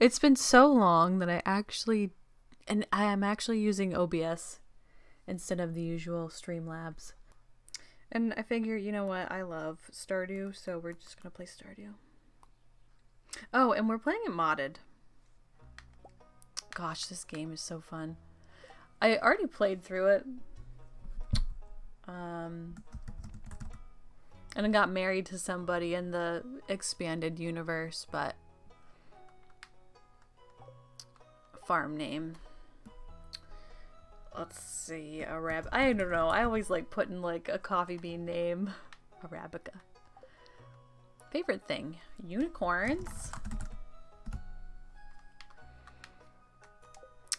It's been so long that I actually, and I am actually using OBS instead of the usual Streamlabs. And I figure, you know what, I love Stardew, so we're just gonna play Stardew. Oh, and we're playing it modded. Gosh, this game is so fun. I already played through it. Um, and I got married to somebody in the expanded universe, but farm name. Let's see, Arab. I don't know. I always like putting like a coffee bean name, Arabica. Favorite thing, unicorns.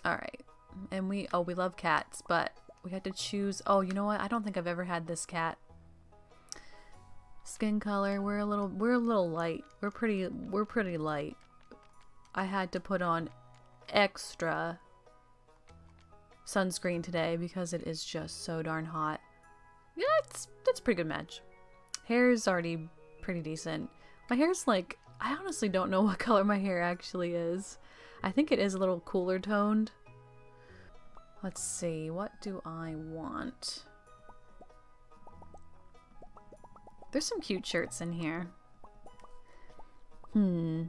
All right, and we oh we love cats, but we had to choose. Oh, you know what? I don't think I've ever had this cat. Skin color, we're a little we're a little light. We're pretty we're pretty light. I had to put on extra sunscreen today because it is just so darn hot. Yeah, it's that's a pretty good match. Hair is already pretty decent. My hair's like I honestly don't know what color my hair actually is. I think it is a little cooler toned. Let's see, what do I want? There's some cute shirts in here. Hmm.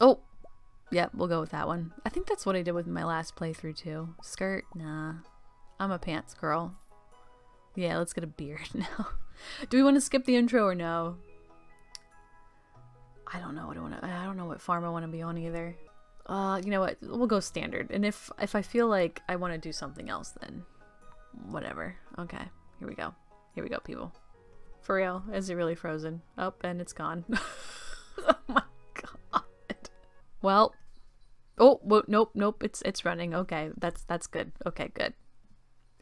Oh, Yep, we'll go with that one. I think that's what I did with my last playthrough too. Skirt? Nah. I'm a pants girl. Yeah, let's get a beard now. do we want to skip the intro or no? I don't know what I want to I don't know what farm I want to be on either. Uh, you know what? We'll go standard. And if if I feel like I want to do something else then whatever. Okay. Here we go. Here we go, people. For real. Is it really frozen? Oh, and it's gone. oh my god. well, oh, nope, nope. It's it's running. Okay, that's that's good. Okay, good.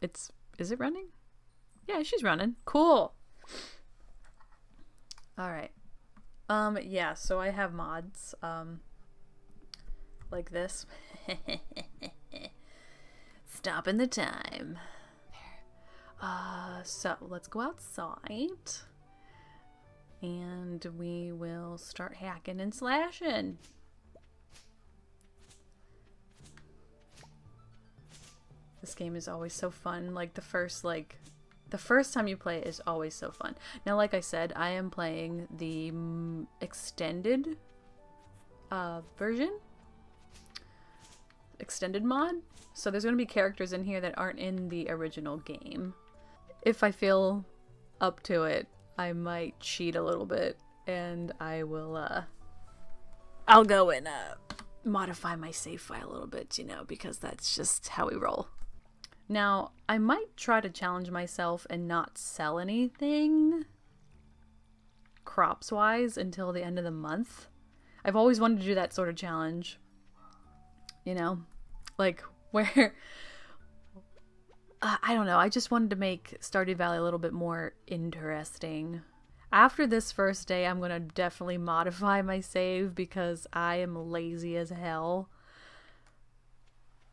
It's is it running? Yeah, she's running. Cool. All right. Um, yeah. So I have mods. Um, like this. Stopping the time. Uh, so let's go outside. And we will start hacking and slashing. This game is always so fun. Like the first like the first time you play it is always so fun. Now, like I said, I am playing the extended uh, version, extended mod. So there's going to be characters in here that aren't in the original game. If I feel up to it, I might cheat a little bit and I will, uh, I'll go and, uh, modify my save file a little bit, you know, because that's just how we roll. Now, I might try to challenge myself and not sell anything crops wise until the end of the month. I've always wanted to do that sort of challenge. You know, like where uh, I don't know, I just wanted to make Stardew Valley a little bit more interesting. After this first day, I'm going to definitely modify my save because I am lazy as hell.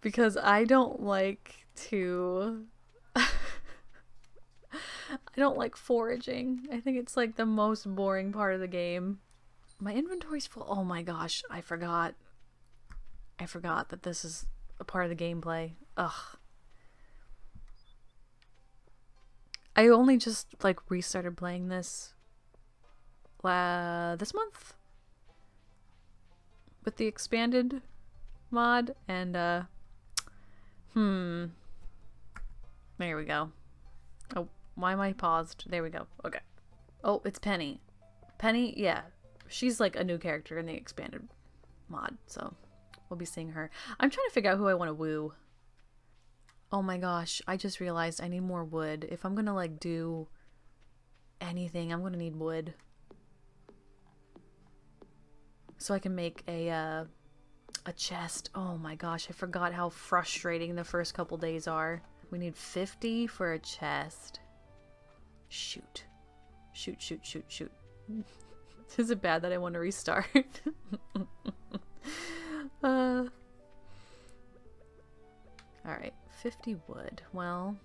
Because I don't like to I don't like foraging. I think it's like the most boring part of the game. My inventory's full. Oh my gosh, I forgot. I forgot that this is a part of the gameplay. Ugh. I only just like restarted playing this uh, this month with the expanded mod and uh hmm there we go. Oh, why am I paused? There we go. Okay. Oh, it's Penny. Penny, yeah. She's like a new character in the expanded mod, so we'll be seeing her. I'm trying to figure out who I want to woo. Oh my gosh, I just realized I need more wood. If I'm gonna like do anything, I'm gonna need wood. So I can make a, uh, a chest. Oh my gosh, I forgot how frustrating the first couple days are. We need 50 for a chest. Shoot. Shoot, shoot, shoot, shoot. Is it bad that I want to restart? uh, Alright, 50 wood. Well...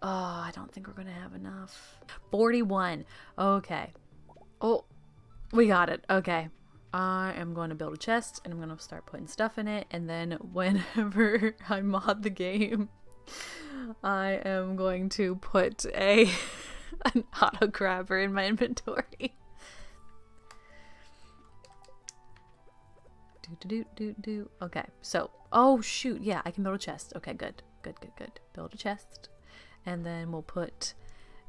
Oh, I don't think we're going to have enough. 41. Okay. Oh, we got it. Okay. I am going to build a chest and I'm going to start putting stuff in it. And then whenever I mod the game, I am going to put a an auto grabber in my inventory. Do do do do do. Okay, so oh shoot, yeah, I can build a chest. Okay, good, good, good, good. Build a chest, and then we'll put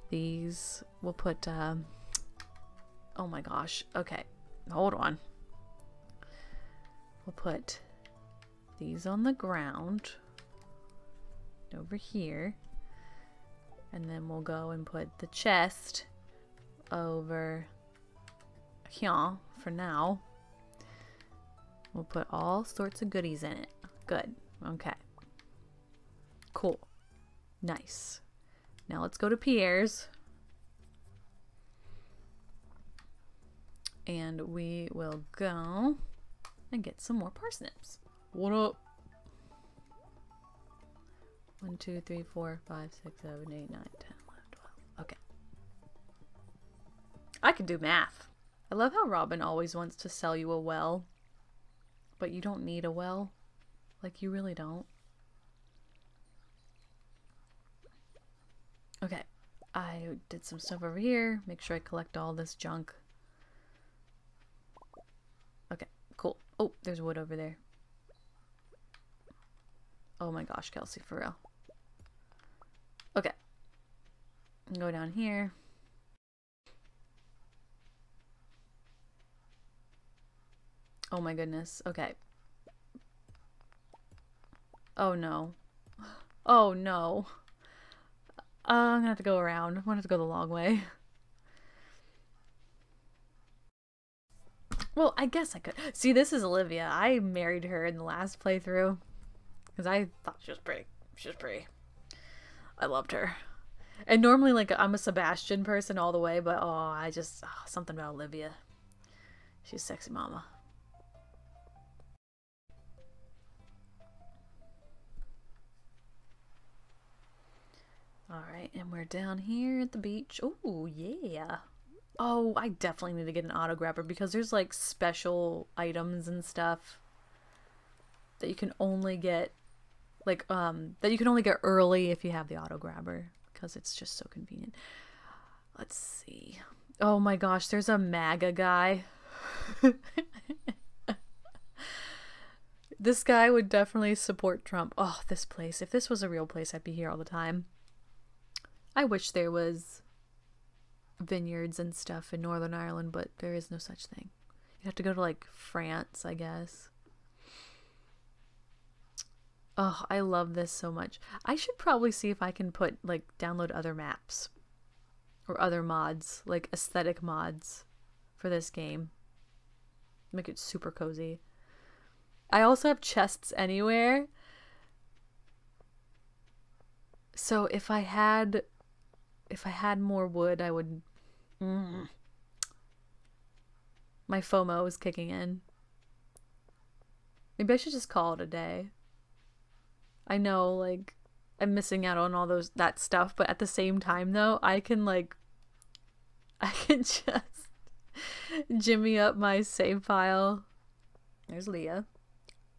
these. We'll put. Um, oh my gosh. Okay, hold on. We'll put these on the ground over here. And then we'll go and put the chest over here for now. We'll put all sorts of goodies in it. Good. Okay. Cool. Nice. Now let's go to Pierre's. And we will go and get some more parsnips. What up? One, two, three, four, five, six, seven, eight, nine, ten, eleven, twelve. Okay. I can do math. I love how Robin always wants to sell you a well. But you don't need a well. Like, you really don't. Okay. I did some stuff over here. Make sure I collect all this junk. Okay, cool. Oh, there's wood over there. Oh my gosh, Kelsey, for real. Okay. Go down here. Oh my goodness. Okay. Oh no. Oh no. Uh, I'm gonna have to go around. I'm gonna have to go the long way. Well, I guess I could. See, this is Olivia. I married her in the last playthrough. Because I thought she was pretty. She was pretty. I loved her. And normally, like, I'm a Sebastian person all the way, but oh, I just. Oh, something about Olivia. She's sexy mama. Alright, and we're down here at the beach. Oh, yeah. Oh, I definitely need to get an auto grabber because there's like special items and stuff that you can only get like um that you can only get early if you have the auto grabber because it's just so convenient. Let's see. Oh my gosh, there's a MAGA guy. this guy would definitely support Trump. Oh, this place. If this was a real place, I'd be here all the time. I wish there was vineyards and stuff in Northern Ireland, but there is no such thing. You have to go to like France, I guess. Oh, I love this so much. I should probably see if I can put like download other maps or other mods, like aesthetic mods for this game. Make it super cozy. I also have chests anywhere. So if I had if I had more wood, I would. Mm. My FOMO is kicking in. Maybe I should just call it a day. I know, like, I'm missing out on all those that stuff, but at the same time, though, I can like, I can just jimmy up my save file. There's Leah.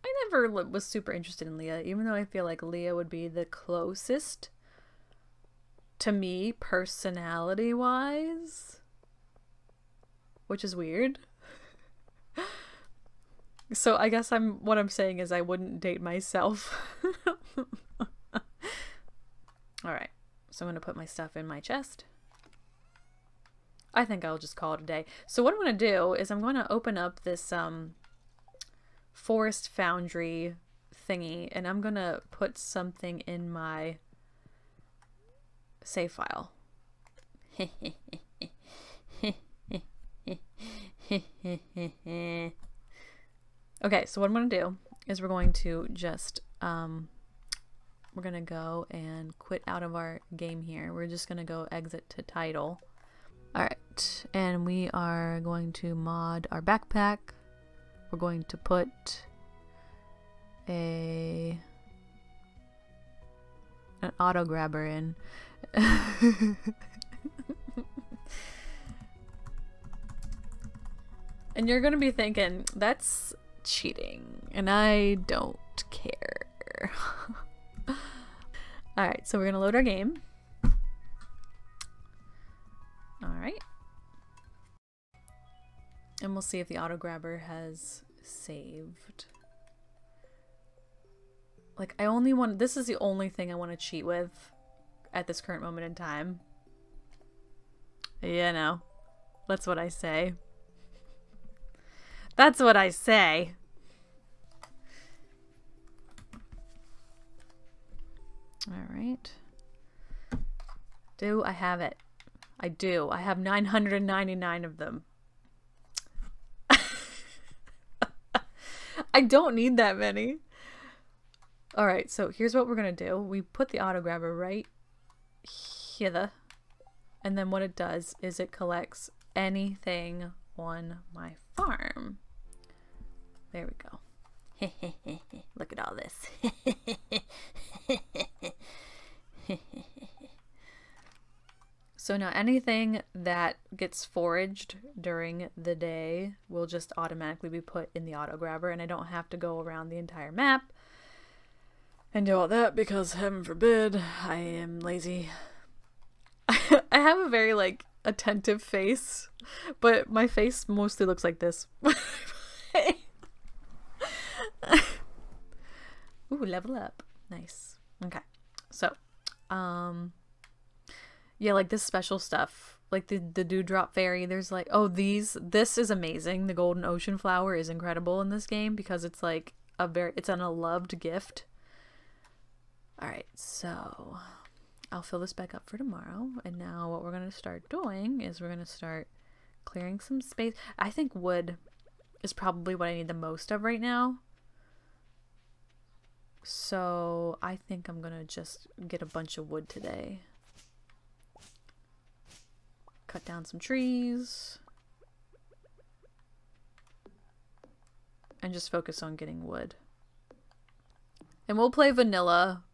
I never was super interested in Leah, even though I feel like Leah would be the closest to me personality wise, which is weird. so I guess I'm what I'm saying is I wouldn't date myself. All right. So I'm going to put my stuff in my chest. I think I'll just call it a day. So what I'm going to do is I'm going to open up this um forest foundry thingy and I'm going to put something in my save file. okay, so what I'm going to do is we're going to just, um, we're going to go and quit out of our game here. We're just going to go exit to title. Alright, and we are going to mod our backpack. We're going to put a an auto grabber in. and you're gonna be thinking, that's cheating, and I don't care. Alright, so we're gonna load our game. Alright. And we'll see if the auto grabber has saved. Like, I only want- this is the only thing I want to cheat with at this current moment in time. You know, that's what I say. That's what I say. Alright. Do I have it? I do. I have 999 of them. I don't need that many. Alright, so here's what we're going to do. We put the auto grabber right here. And then what it does is it collects anything on my farm. There we go. Look at all this. so now anything that gets foraged during the day will just automatically be put in the auto grabber and I don't have to go around the entire map and do all that because heaven forbid I am lazy. I have a very like attentive face, but my face mostly looks like this. Ooh, level up. Nice. Okay. So, um yeah, like this special stuff, like the the dewdrop fairy, there's like oh, these this is amazing. The golden ocean flower is incredible in this game because it's like a very it's an a loved gift. All right. So, I'll fill this back up for tomorrow. And now what we're going to start doing is we're going to start clearing some space. I think wood is probably what I need the most of right now. So I think I'm going to just get a bunch of wood today. Cut down some trees. And just focus on getting wood. And we'll play vanilla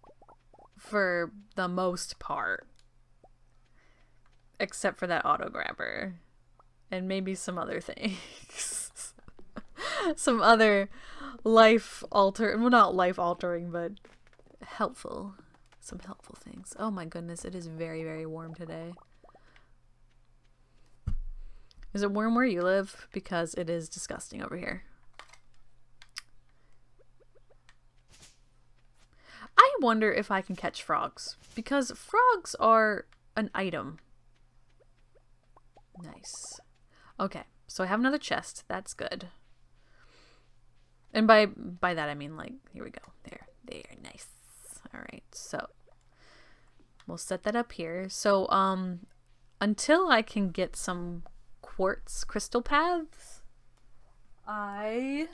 for the most part. Except for that auto grabber. And maybe some other things. some other life alter well not life altering, but helpful. Some helpful things. Oh my goodness, it is very, very warm today. Is it warm where you live? Because it is disgusting over here. I wonder if I can catch frogs. Because frogs are an item. Nice. Okay, so I have another chest. That's good. And by by that I mean like, here we go. There. There. Nice. Alright, so we'll set that up here. So, um, until I can get some quartz crystal paths, I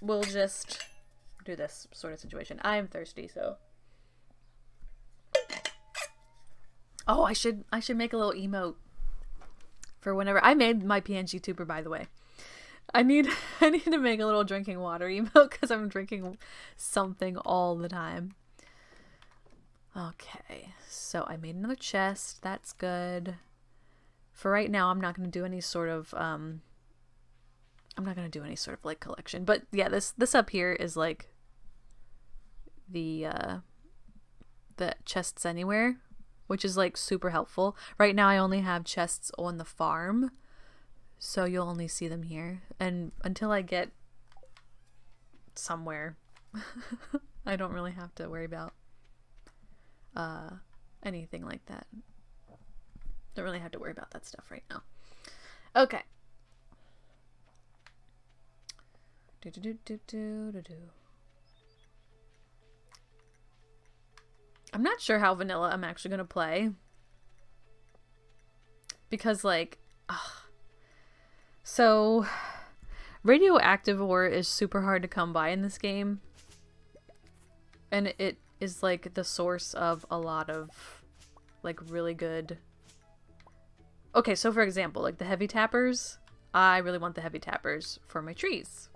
will just do this sort of situation. I am thirsty, so. Oh, I should I should make a little emote for whenever I made my PNGTuber by the way. I need I need to make a little drinking water emote because I'm drinking something all the time. Okay, so I made another chest. That's good. For right now, I'm not going to do any sort of um. I'm not going to do any sort of like collection, but yeah, this this up here is like the uh the chests anywhere, which is like super helpful. Right now I only have chests on the farm, so you'll only see them here. And until I get somewhere, I don't really have to worry about uh anything like that. Don't really have to worry about that stuff right now. Okay. Do do do do do do do. I'm not sure how vanilla I'm actually going to play. Because, like, ugh. so radioactive ore is super hard to come by in this game. And it is, like, the source of a lot of, like, really good... Okay, so for example, like the heavy tappers, I really want the heavy tappers for my trees.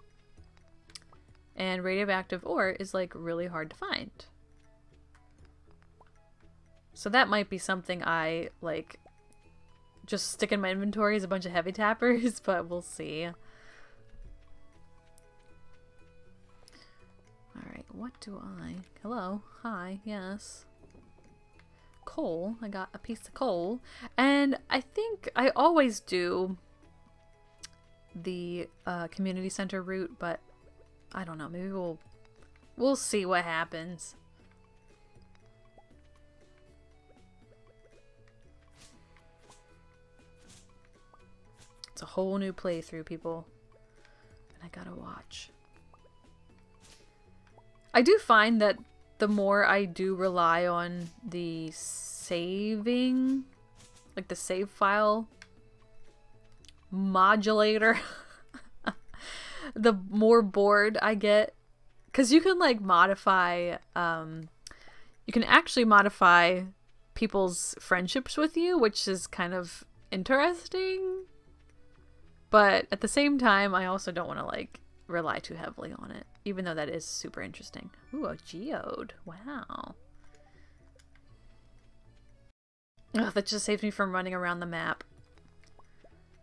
And radioactive ore is, like, really hard to find. So that might be something I, like, just stick in my inventory as a bunch of heavy tappers, but we'll see. Alright, what do I... Hello? Hi, yes. Coal. I got a piece of coal. And I think I always do the uh, community center route, but I don't know. Maybe we'll... We'll see what happens. It's a whole new playthrough, people. And I gotta watch. I do find that the more I do rely on the saving, like the save file modulator, the more bored I get. Because you can like modify, um, you can actually modify people's friendships with you, which is kind of interesting. But at the same time, I also don't want to like rely too heavily on it, even though that is super interesting. Ooh, a geode. Wow. That just saves me from running around the map.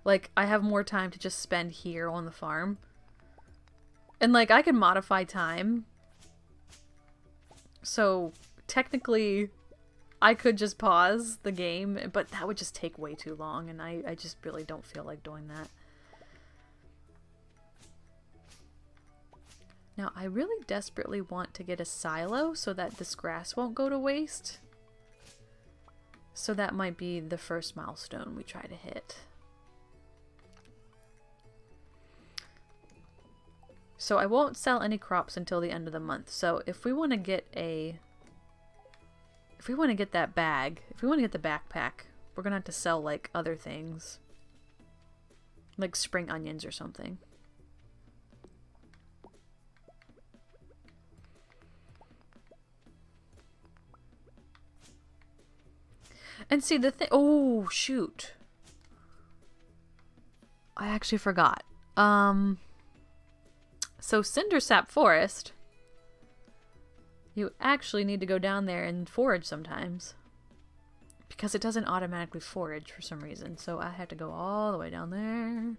Like, I have more time to just spend here on the farm. And, like, I can modify time. So, technically, I could just pause the game, but that would just take way too long, and I, I just really don't feel like doing that. Now, I really desperately want to get a silo so that this grass won't go to waste. So that might be the first milestone we try to hit. So I won't sell any crops until the end of the month. So if we want to get a... If we want to get that bag, if we want to get the backpack, we're going to have to sell like other things. Like spring onions or something. And see the thing. Oh shoot! I actually forgot. Um. So Cindersap Forest. You actually need to go down there and forage sometimes. Because it doesn't automatically forage for some reason. So I have to go all the way down there.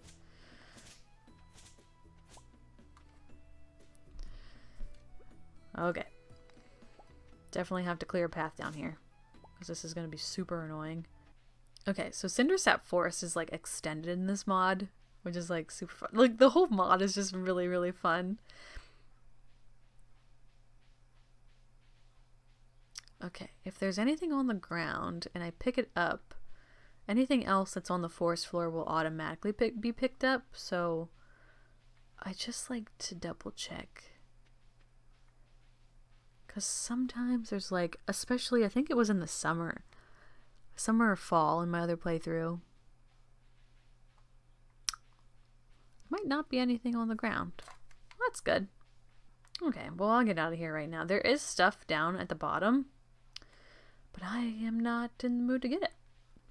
Okay. Definitely have to clear a path down here because this is going to be super annoying. Okay, so Cindersap Forest is like extended in this mod, which is like super fun. Like the whole mod is just really, really fun. Okay, if there's anything on the ground and I pick it up, anything else that's on the forest floor will automatically pick, be picked up. So I just like to double check because sometimes there's like, especially I think it was in the summer, summer or fall in my other playthrough. Might not be anything on the ground. That's good. Okay, well I'll get out of here right now. There is stuff down at the bottom, but I am not in the mood to get it.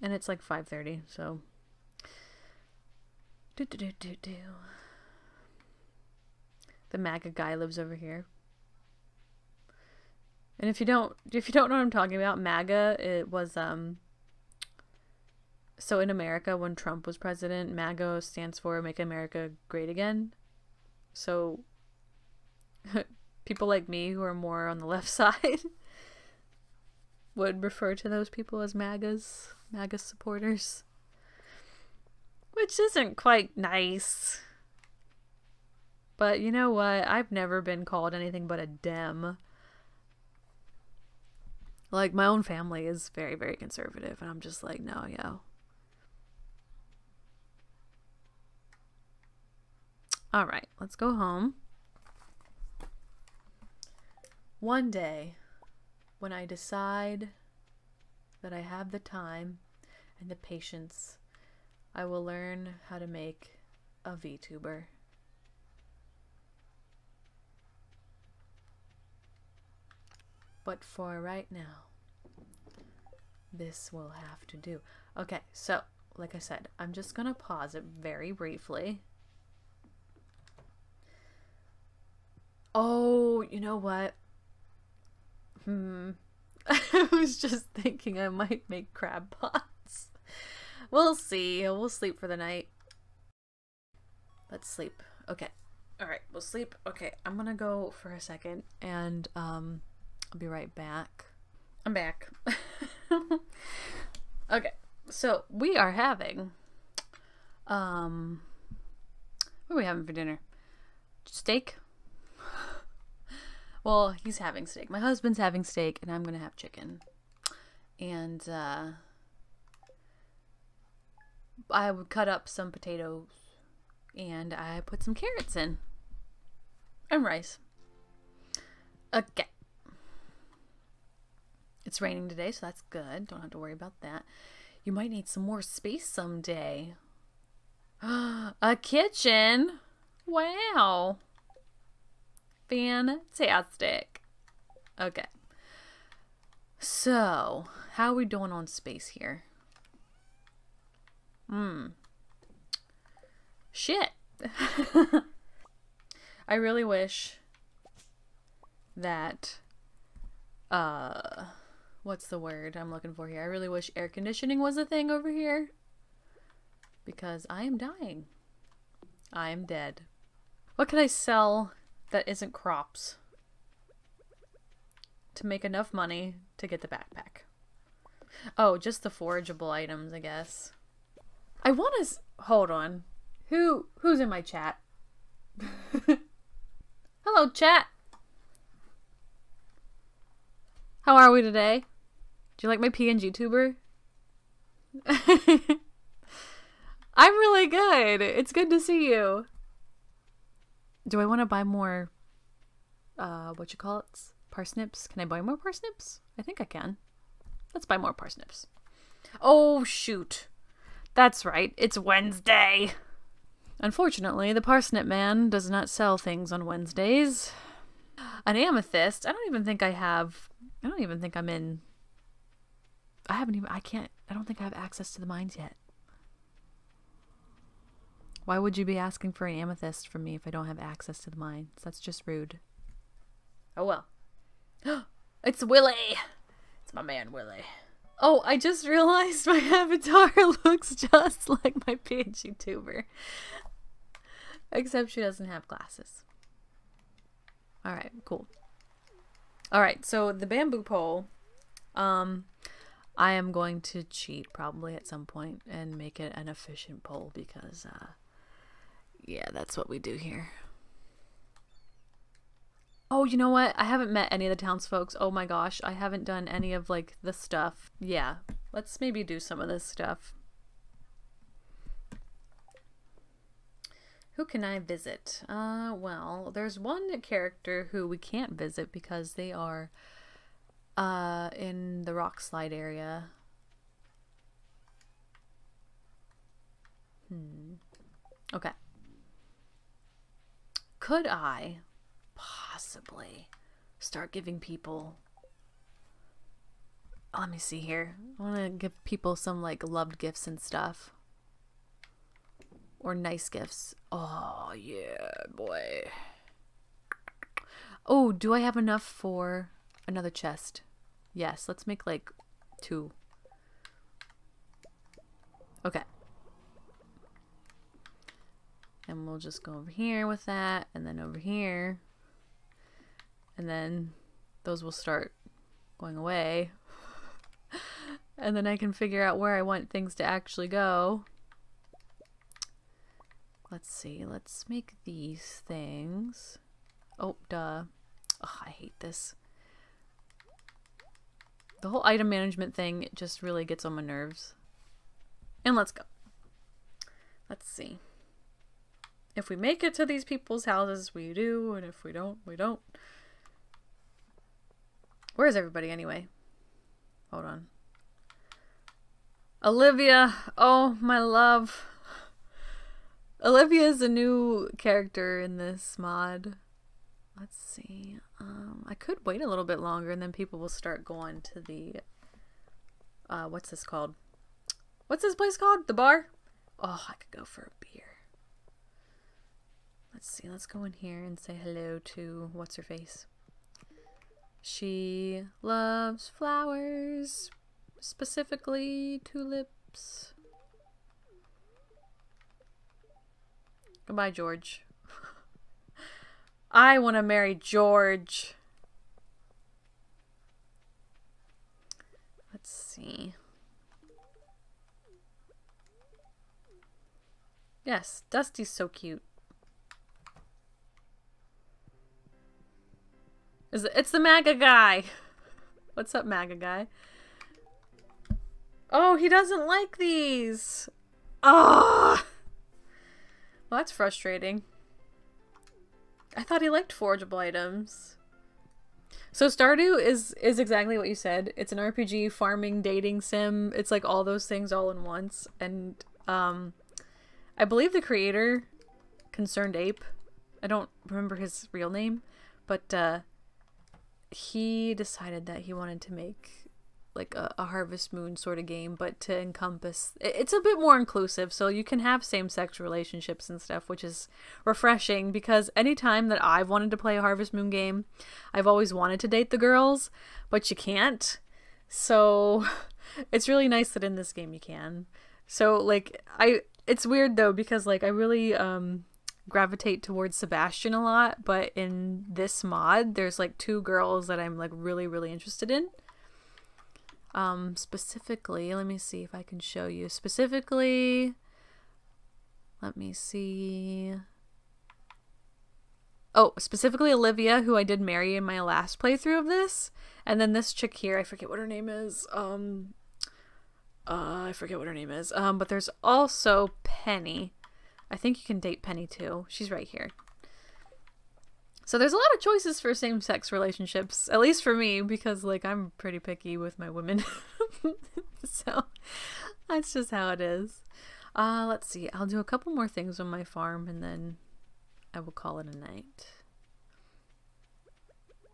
And it's like 5.30, so... Do do do do do. The MAGA guy lives over here. And if you don't if you don't know what I'm talking about, MAGA it was um so in America when Trump was president, MAGA stands for Make America Great Again. So people like me who are more on the left side would refer to those people as MAGAs, MAGA supporters. Which isn't quite nice. But you know what? I've never been called anything but a Dem. Like my own family is very, very conservative, and I'm just like, no, yo. All right, let's go home. One day, when I decide that I have the time and the patience, I will learn how to make a VTuber. But for right now, this will have to do. Okay, so like I said, I'm just going to pause it very briefly. Oh, you know what? Hmm. I was just thinking I might make crab pots. we'll see. We'll sleep for the night. Let's sleep. Okay. All right, we'll sleep. Okay, I'm gonna go for a second, and um, I'll be right back. I'm back. okay, so we are having, um, what are we having for dinner? Steak. well, he's having steak. My husband's having steak, and I'm gonna have chicken. And uh, I would cut up some potatoes and I put some carrots in and rice. Okay. It's raining today, so that's good. Don't have to worry about that. You might need some more space someday. A kitchen? Wow. Fantastic. Okay. So, how are we doing on space here? Hmm. Shit. I really wish that uh what's the word I'm looking for here? I really wish air conditioning was a thing over here because I am dying. I am dead. What can I sell that isn't crops to make enough money to get the backpack? Oh, just the forageable items, I guess. I want to hold on. Who who's in my chat? Hello, chat. How are we today? Do you like my PNGTuber? I'm really good. It's good to see you. Do I want to buy more uh what you call it? Parsnips? Can I buy more parsnips? I think I can. Let's buy more parsnips. Oh shoot. That's right. It's Wednesday. Unfortunately, the parsnip man does not sell things on Wednesdays. An amethyst? I don't even think I have. I don't even think I'm in. I haven't even. I can't. I don't think I have access to the mines yet. Why would you be asking for an amethyst from me if I don't have access to the mines? That's just rude. Oh well. it's Willy! It's my man, Willy. Oh, I just realized my avatar looks just like my PNGTuber. Except she doesn't have glasses. Alright, cool. Alright, so the bamboo pole, um, I am going to cheat probably at some point and make it an efficient pole because, uh, yeah, that's what we do here. Oh, you know what? I haven't met any of the townsfolk. Oh my gosh, I haven't done any of like the stuff. Yeah, let's maybe do some of this stuff. Who can I visit? Uh, well, there's one character who we can't visit because they are uh in the rock slide area. Hmm. Okay. Could I possibly start giving people let me see here i want to give people some like loved gifts and stuff or nice gifts oh yeah boy oh do i have enough for another chest yes let's make like two okay and we'll just go over here with that and then over here and then those will start going away. and then I can figure out where I want things to actually go. Let's see, let's make these things. Oh, duh. I hate this. The whole item management thing just really gets on my nerves. And let's go. Let's see. If we make it to these people's houses, we do, and if we don't, we don't. Where is everybody anyway? Hold on. Olivia! Oh, my love. Olivia is a new character in this mod. Let's see. Um, I could wait a little bit longer and then people will start going to the uh, what's this called? What's this place called? The bar? Oh, I could go for a beer. Let's see, let's go in here and say hello to what's her face. She loves flowers, specifically tulips. Goodbye, George. I want to marry George. Let's see. Yes, Dusty's so cute. Is it, it's the MAGA guy. What's up, MAGA guy? Oh, he doesn't like these. Oh. Well, that's frustrating. I thought he liked forgeable items. So Stardew is is exactly what you said. It's an RPG, farming, dating sim. It's like all those things all in once. And um I believe the creator, ConcernedApe, I don't remember his real name, but uh he decided that he wanted to make like a, a, harvest moon sort of game but to encompass it's a bit more inclusive so you can have same-sex relationships and stuff which is refreshing because anytime that i've wanted to play a harvest moon game i've always wanted to date the girls but you can't so it's really nice that in this game you can so like i it's weird though because like i really um gravitate towards Sebastian a lot, but in this mod, there's like two girls that I'm like really, really interested in. Um, specifically, let me see if I can show you. Specifically, let me see. Oh, specifically Olivia, who I did marry in my last playthrough of this. And then this chick here, I forget what her name is. Um, uh, I forget what her name is. Um, but there's also Penny. I think you can date Penny too. She's right here. So there's a lot of choices for same-sex relationships, at least for me, because like I'm pretty picky with my women. so that's just how it is. Uh, let's see. I'll do a couple more things on my farm and then I will call it a night.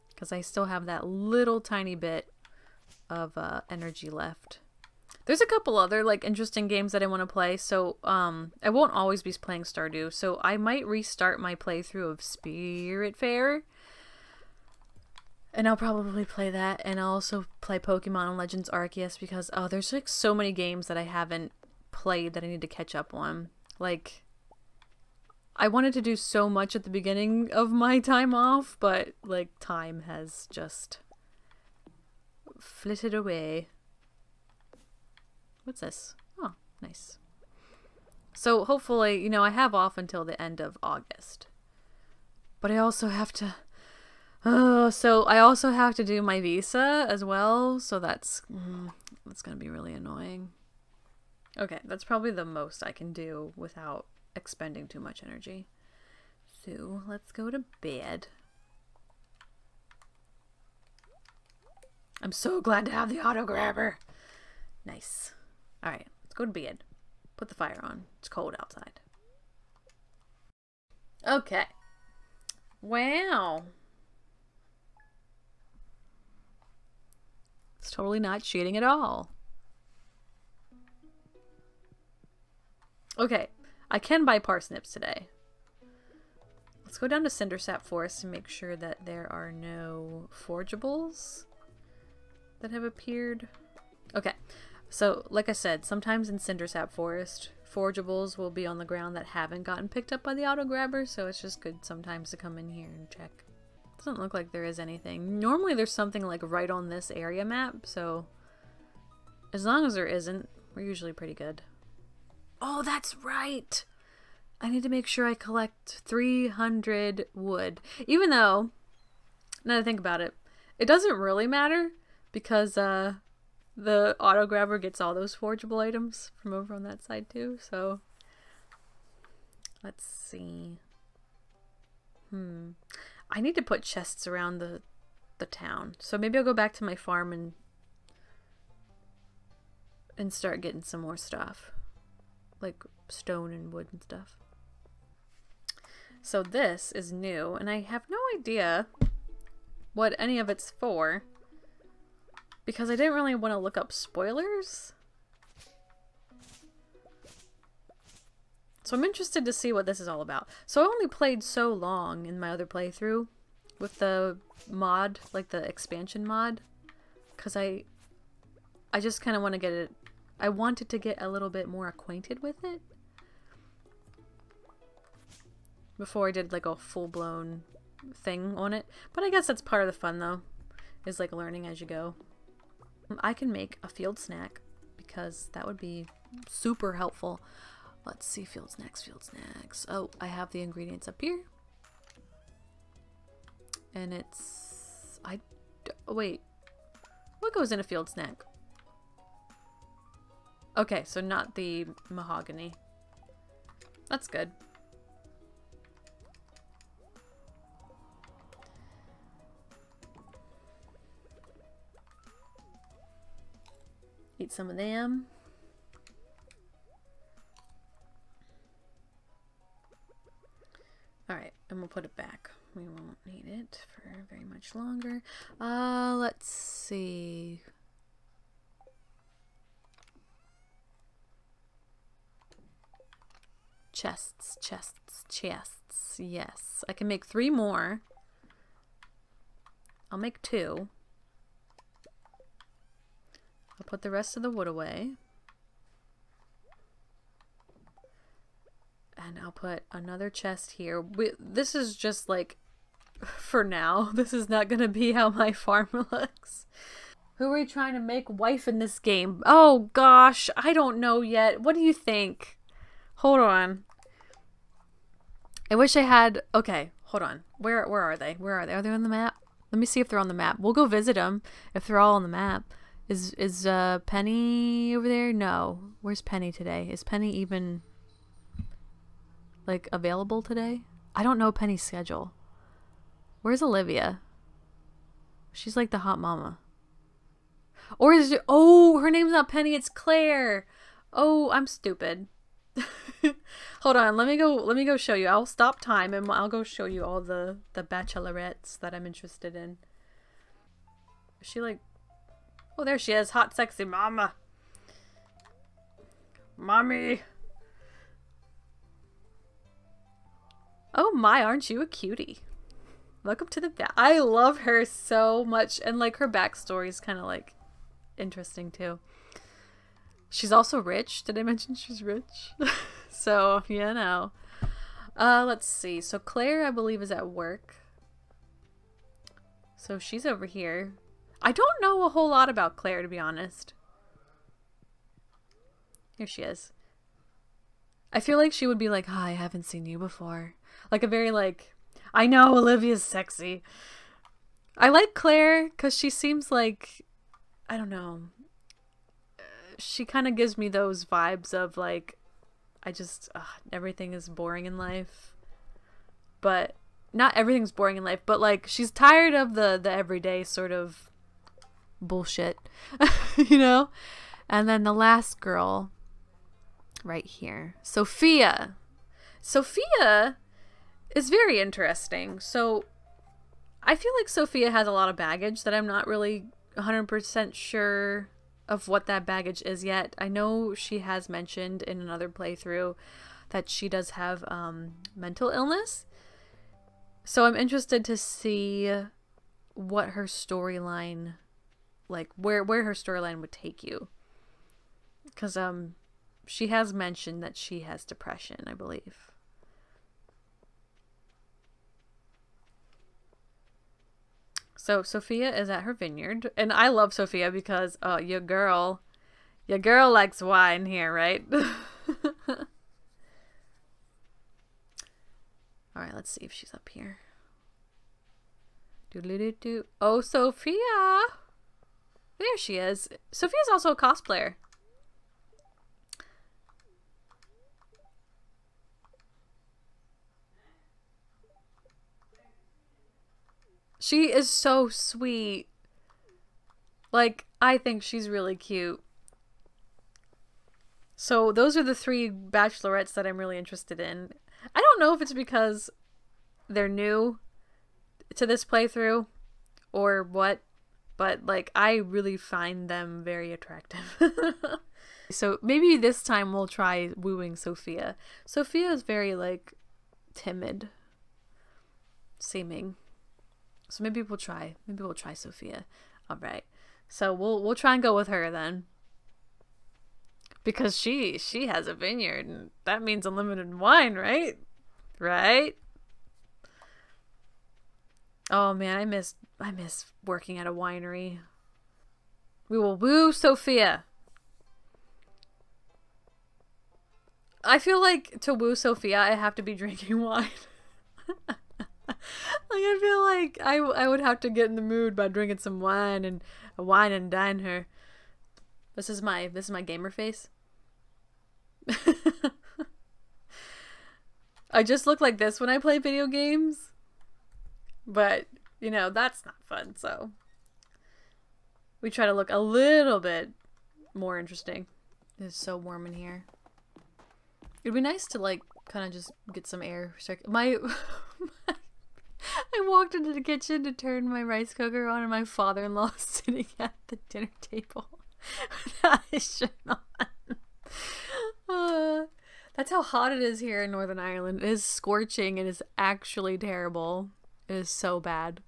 Because I still have that little tiny bit of uh, energy left. There's a couple other like interesting games that I want to play, so um I won't always be playing Stardew, so I might restart my playthrough of Spiritfarer. And I'll probably play that and I'll also play Pokemon Legends Arceus because oh there's like so many games that I haven't played that I need to catch up on. Like I wanted to do so much at the beginning of my time off, but like time has just flitted away. What's this? Oh, nice. So hopefully, you know, I have off until the end of August. But I also have to Oh, so I also have to do my visa as well, so that's mm, that's going to be really annoying. Okay, that's probably the most I can do without expending too much energy. So, let's go to bed. I'm so glad to have the auto grabber. Nice. Alright, let's go to bed. Put the fire on. It's cold outside. Okay. Wow. It's totally not cheating at all. Okay, I can buy parsnips today. Let's go down to Cindersap Forest and make sure that there are no forgeables that have appeared. Okay, so, like I said, sometimes in Cindersap Forest, forgeables will be on the ground that haven't gotten picked up by the auto grabber, so it's just good sometimes to come in here and check. Doesn't look like there is anything. Normally there's something like right on this area map, so as long as there isn't, we're usually pretty good. Oh, that's right! I need to make sure I collect 300 wood. Even though, now to think about it, it doesn't really matter because uh, the auto grabber gets all those forgeable items from over on that side too. So let's see. Hmm. I need to put chests around the the town. So maybe I'll go back to my farm and and start getting some more stuff. Like stone and wood and stuff. So this is new and I have no idea what any of it's for because I didn't really want to look up spoilers. So I'm interested to see what this is all about. So I only played so long in my other playthrough with the mod, like the expansion mod, because I, I just kind of want to get it, I wanted to get a little bit more acquainted with it. before I did like a full blown thing on it. But I guess that's part of the fun though, is like learning as you go. I can make a field snack because that would be super helpful. Let's see, field snacks, field snacks. Oh, I have the ingredients up here. And it's, I, wait, what goes in a field snack? Okay, so not the mahogany. That's good. Some of them. Alright, and we'll put it back. We won't need it for very much longer. Uh, let's see. Chests, chests, chests. Yes. I can make three more. I'll make two. I'll put the rest of the wood away. And I'll put another chest here. We, this is just like, for now, this is not going to be how my farm looks. Who are we trying to make wife in this game? Oh gosh, I don't know yet. What do you think? Hold on. I wish I had... Okay, hold on. Where where are they? Where are they? Are they on the map? Let me see if they're on the map. We'll go visit them if they're all on the map. Is is uh Penny over there? No. Where's Penny today? Is Penny even like available today? I don't know Penny's schedule. Where's Olivia? She's like the hot mama. Or is it Oh, her name's not Penny, it's Claire. Oh, I'm stupid. Hold on, let me go let me go show you. I'll stop time and I'll go show you all the the bachelorettes that I'm interested in. Is she like Oh, there she is. Hot sexy mama. Mommy. Oh my, aren't you a cutie? Welcome to the back. I love her so much and like her backstory is kind of like interesting too. She's also rich. Did I mention she's rich? so, you know. Uh, let's see. So Claire, I believe, is at work. So she's over here. I don't know a whole lot about Claire, to be honest. Here she is. I feel like she would be like, Hi, I haven't seen you before. Like a very like, I know Olivia's sexy. I like Claire because she seems like, I don't know, she kind of gives me those vibes of like I just ugh, everything is boring in life. But not everything's boring in life, but like she's tired of the the everyday sort of bullshit, you know? And then the last girl right here, Sophia. Sophia is very interesting. So I feel like Sophia has a lot of baggage that I'm not really 100% sure of what that baggage is yet. I know she has mentioned in another playthrough that she does have um, mental illness. So I'm interested to see what her storyline like where where her storyline would take you. Cuz um she has mentioned that she has depression, I believe. So Sophia is at her vineyard, and I love Sophia because uh your girl, your girl likes wine here, right? All right, let's see if she's up here. Do do do. Oh, Sophia! There she is. Sophia's also a cosplayer. She is so sweet. Like, I think she's really cute. So those are the three bachelorettes that I'm really interested in. I don't know if it's because they're new to this playthrough or what, but like I really find them very attractive. so maybe this time we'll try wooing Sophia. Sophia is very like timid seeming. So maybe we'll try. Maybe we'll try Sophia. All right. So we'll we'll try and go with her then. Because she she has a vineyard and that means unlimited wine, right? Right? Oh man, I miss I miss working at a winery. We will woo Sophia. I feel like to woo Sophia, I have to be drinking wine. like I feel like I I would have to get in the mood by drinking some wine and wine and dine her. This is my this is my gamer face. I just look like this when I play video games. But, you know, that's not fun, so we try to look a little bit more interesting. It's so warm in here. It'd be nice to like kind of just get some air. My, my I walked into the kitchen to turn my rice cooker on, and my father-in-law sitting at the dinner table without his shirt on. That's how hot it is here in Northern Ireland. It is scorching. It is actually terrible. It is so bad.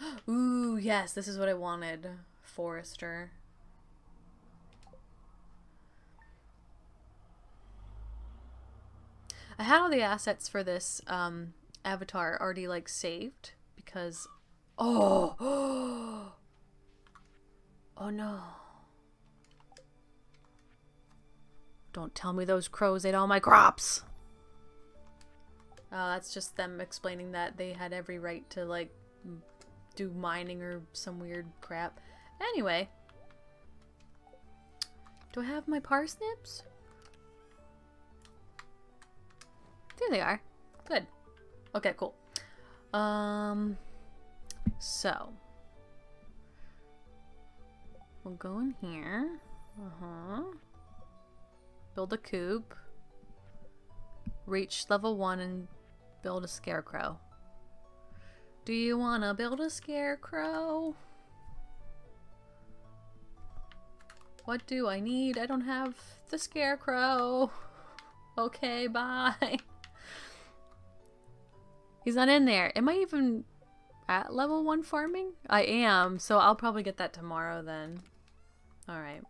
Ooh, yes, this is what I wanted. Forester. I had all the assets for this um, avatar already like saved because oh oh no don't tell me those crows ate all my crops uh, that's just them explaining that they had every right to like do mining or some weird crap anyway do I have my parsnips There they are. Good. Okay, cool. Um, so. We'll go in here. Uh-huh. Build a coop. Reach level one and build a scarecrow. Do you want to build a scarecrow? What do I need? I don't have the scarecrow. Okay, bye. He's not in there. Am I even at level 1 farming? I am, so I'll probably get that tomorrow then. Alright.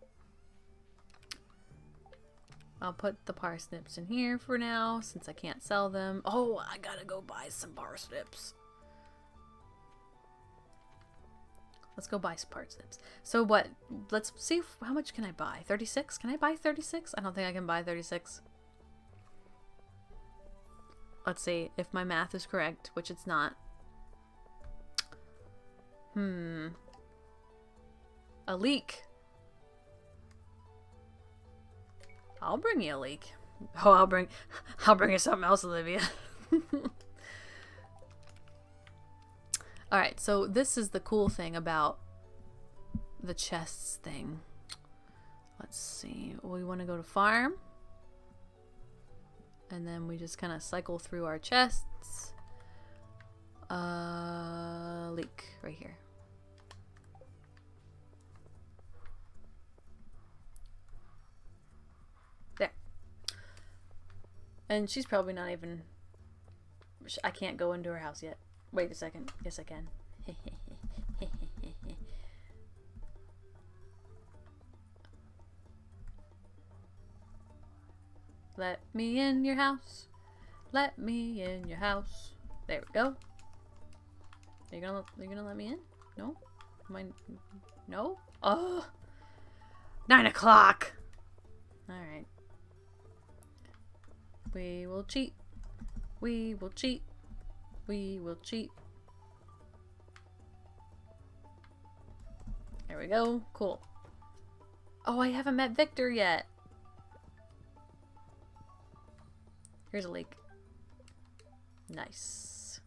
I'll put the parsnips in here for now, since I can't sell them. Oh, I gotta go buy some parsnips. Let's go buy some parsnips. So what, let's see, if, how much can I buy? 36? Can I buy 36? I don't think I can buy 36 let's see if my math is correct, which it's not. Hmm. A leek. I'll bring you a leek. Oh, I'll bring, I'll bring you something else, Olivia. Alright, so this is the cool thing about the chests thing. Let's see. We want to go to farm and then we just kind of cycle through our chests. Uh, leek right here. There. And she's probably not even... I can't go into her house yet. Wait a second. Yes, I can. Let me in your house. Let me in your house. There we go. Are you gonna, are you gonna let me in? No? Am I, no? Oh! Nine o'clock! Alright. We will cheat. We will cheat. We will cheat. There we go. Cool. Oh, I haven't met Victor yet. Here's a lake. Nice.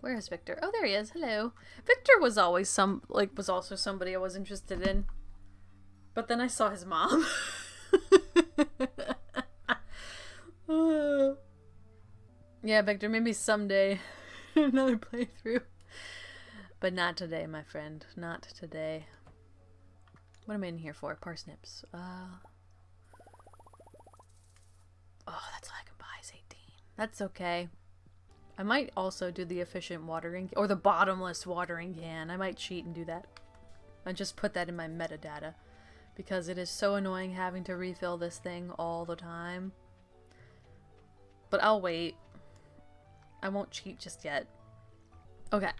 Where is Victor? Oh, there he is. Hello. Victor was always some, like, was also somebody I was interested in. But then I saw his mom. yeah, Victor, maybe someday. Another playthrough. But not today, my friend. Not today. What am I in here for? Parsnips. Uh... Oh, that's all I can buy is 18. That's okay. I might also do the efficient watering or the bottomless watering can. I might cheat and do that. And just put that in my metadata. Because it is so annoying having to refill this thing all the time. But I'll wait. I won't cheat just yet. Okay.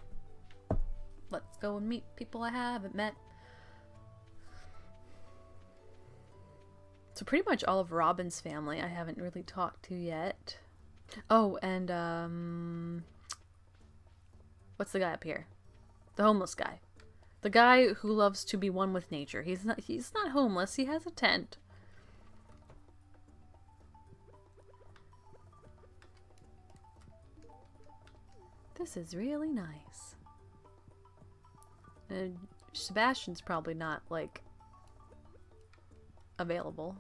Let's go and meet people I haven't met. So pretty much all of Robin's family I haven't really talked to yet. Oh, and um what's the guy up here? The homeless guy. The guy who loves to be one with nature. He's not he's not homeless. He has a tent. This is really nice. And Sebastian's probably not like available.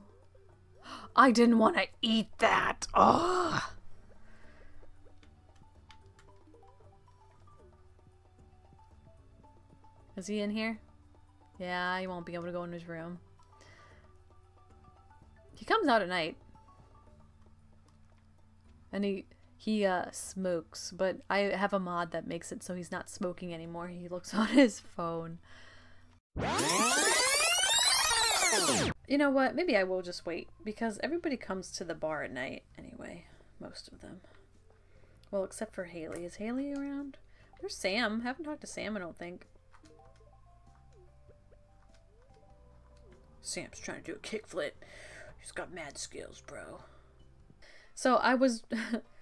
I didn't want to eat that. Oh. Is he in here? Yeah, he won't be able to go in his room. He comes out at night. And he he uh smokes, but I have a mod that makes it so he's not smoking anymore. He looks on his phone. You know what? Maybe I will just wait because everybody comes to the bar at night anyway. Most of them. Well, except for Haley. Is Haley around? Where's Sam? Haven't talked to Sam, I don't think. Sam's trying to do a kickflip. He's got mad skills, bro. So I was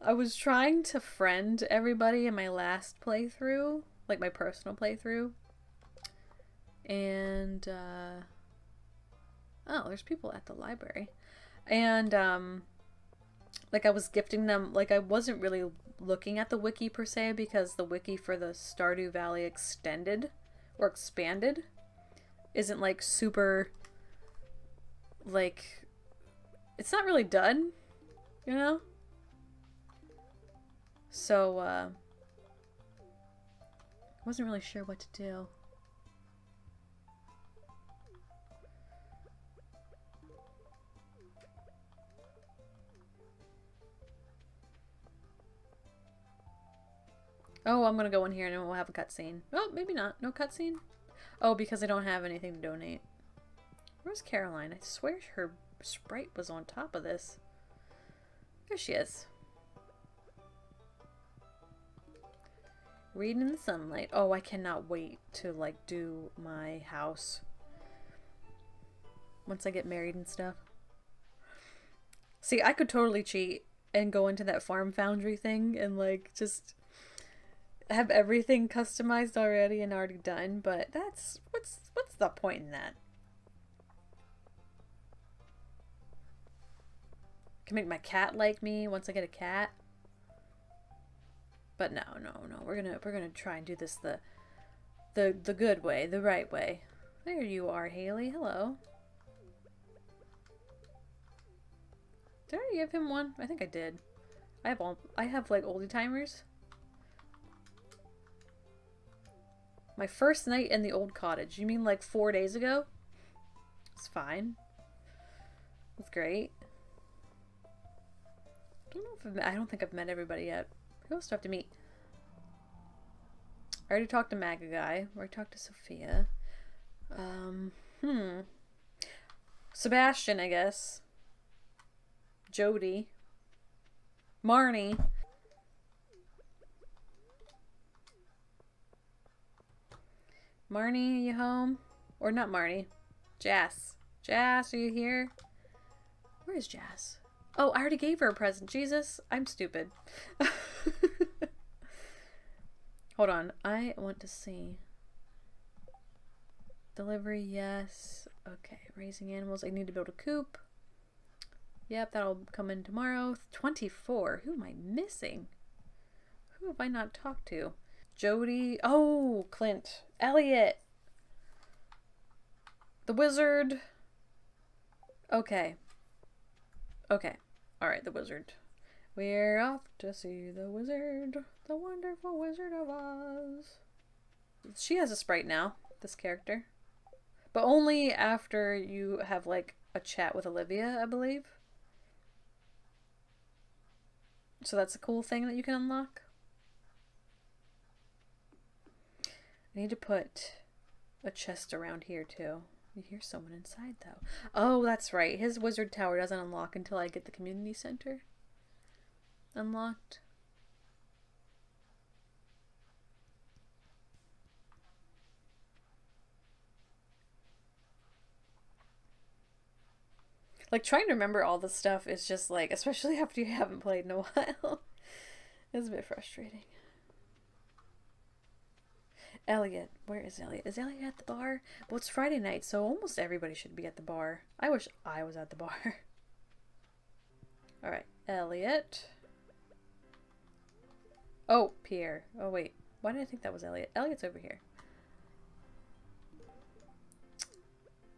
I was trying to friend everybody in my last playthrough, like my personal playthrough. And uh Oh, there's people at the library. And um like I was gifting them like I wasn't really looking at the wiki per se because the wiki for the Stardew Valley extended or expanded isn't like super like it's not really done, you know? So uh wasn't really sure what to do. Oh, I'm gonna go in here and we'll have a cutscene. Oh, maybe not. No cutscene? Oh, because I don't have anything to donate. Where's Caroline? I swear her sprite was on top of this. There she is. Reading in the sunlight. Oh, I cannot wait to, like, do my house. Once I get married and stuff. See, I could totally cheat and go into that farm foundry thing and, like, just have everything customized already and already done, but that's what's what's the point in that? Can make my cat like me once I get a cat. But no, no, no. We're gonna we're gonna try and do this the the the good way, the right way. There you are, Haley. Hello. Did I give him one? I think I did. I have all I have like oldie timers. My first night in the old cottage. You mean like four days ago? It's fine. It's great. I don't know if I've met, I don't think I've met everybody yet. I have to meet? I already talked to Maga Guy. I talked to Sophia. Um, hmm. Sebastian, I guess. Jodi. Marnie. Marnie, are you home? Or not Marnie. Jas. Jas, are you here? Where is Jas? Oh, I already gave her a present. Jesus, I'm stupid. Hold on. I want to see. Delivery, yes. Okay, raising animals. I need to build a coop. Yep, that'll come in tomorrow. 24. Who am I missing? Who have I not talked to? Jodi. Oh, Clint. Elliott. The wizard. Okay. Okay. Alright, the wizard. We're off to see the wizard. The wonderful Wizard of Oz. She has a sprite now, this character. But only after you have, like, a chat with Olivia, I believe. So that's a cool thing that you can unlock. I need to put a chest around here too. You hear someone inside, though. Oh, that's right. His wizard tower doesn't unlock until I get the community center unlocked. Like, trying to remember all this stuff is just like, especially after you haven't played in a while, it's a bit frustrating. Elliott, where is Elliott? Is Elliott at the bar? Well, it's Friday night, so almost everybody should be at the bar. I wish I was at the bar. All right, Elliott. Oh, Pierre. Oh, wait. Why did I think that was Elliott? Elliott's over here.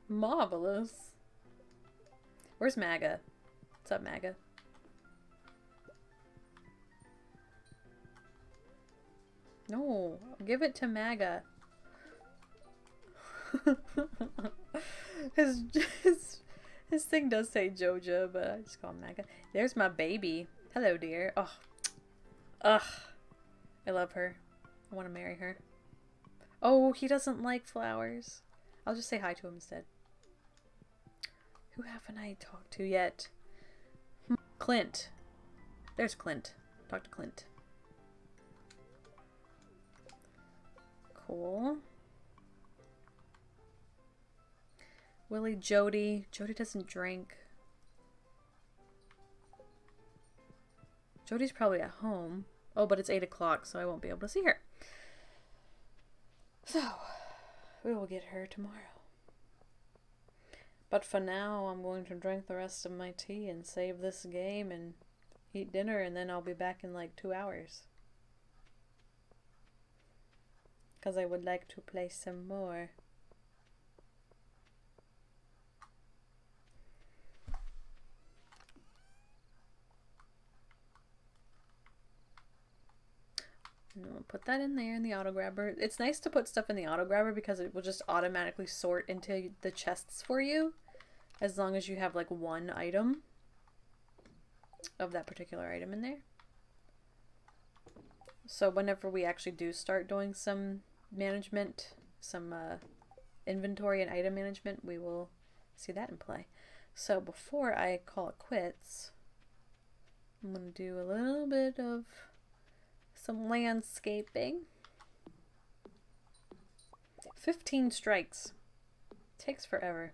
Marvelous. Where's Maga? What's up, Maga? No, give it to Maga. his, his his thing does say Joja, but I just call him Maga. There's my baby. Hello, dear. Oh, ugh, I love her. I want to marry her. Oh, he doesn't like flowers. I'll just say hi to him instead. Who haven't I talked to yet? Clint. There's Clint. Talk to Clint. Cool. Willy, Jodi. Jodi doesn't drink. Jodi's probably at home. Oh, but it's 8 o'clock, so I won't be able to see her. So, we will get her tomorrow. But for now, I'm going to drink the rest of my tea and save this game and eat dinner, and then I'll be back in like two hours. Because I would like to play some more. put that in there in the auto grabber. It's nice to put stuff in the auto grabber because it will just automatically sort into the chests for you as long as you have like one item of that particular item in there. So whenever we actually do start doing some management, some uh, inventory and item management, we will see that in play. So before I call it quits, I'm going to do a little bit of some landscaping. 15 strikes. Takes forever.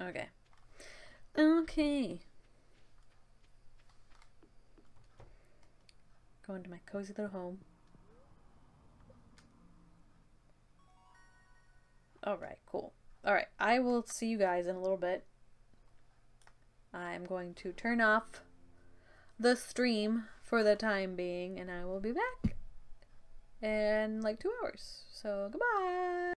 Okay. Okay. Going to my cozy little home. Alright, cool. Alright, I will see you guys in a little bit. I'm going to turn off the stream for the time being, and I will be back in like two hours. So, goodbye!